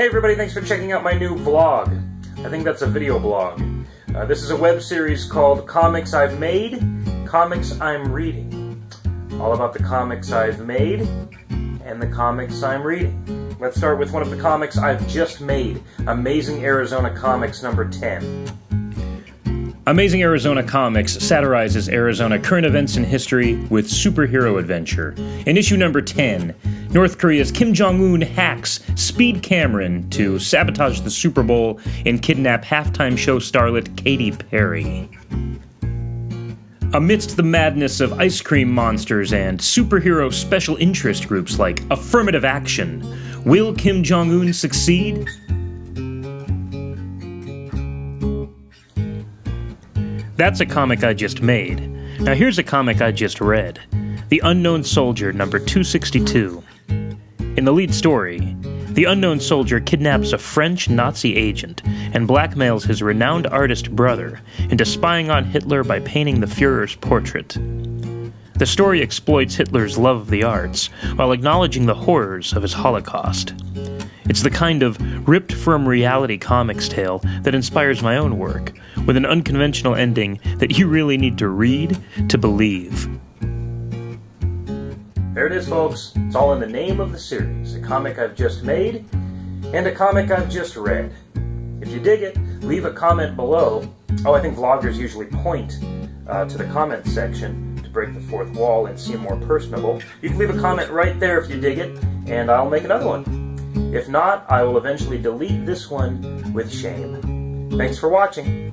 Hey everybody, thanks for checking out my new vlog. I think that's a video blog. Uh, this is a web series called Comics I've Made, Comics I'm Reading. All about the comics I've made and the comics I'm reading. Let's start with one of the comics I've just made, Amazing Arizona Comics number 10. Amazing Arizona Comics satirizes Arizona current events and history with superhero adventure. In issue number 10, North Korea's Kim Jong un hacks Speed Cameron to sabotage the Super Bowl and kidnap halftime show starlet Katy Perry. Amidst the madness of ice cream monsters and superhero special interest groups like Affirmative Action, will Kim Jong un succeed? That's a comic I just made. Now here's a comic I just read The Unknown Soldier, number 262. In the lead story, the unknown soldier kidnaps a French Nazi agent and blackmails his renowned artist brother into spying on Hitler by painting the Fuhrer's portrait. The story exploits Hitler's love of the arts while acknowledging the horrors of his Holocaust. It's the kind of ripped from reality comics tale that inspires my own work, with an unconventional ending that you really need to read to believe. There it is, folks. It's all in the name of the series a comic I've just made and a comic I've just read. If you dig it, leave a comment below. Oh, I think vloggers usually point uh, to the comment section to break the fourth wall and seem more personable. You can leave a comment right there if you dig it, and I'll make another one. If not, I will eventually delete this one with shame. Thanks for watching.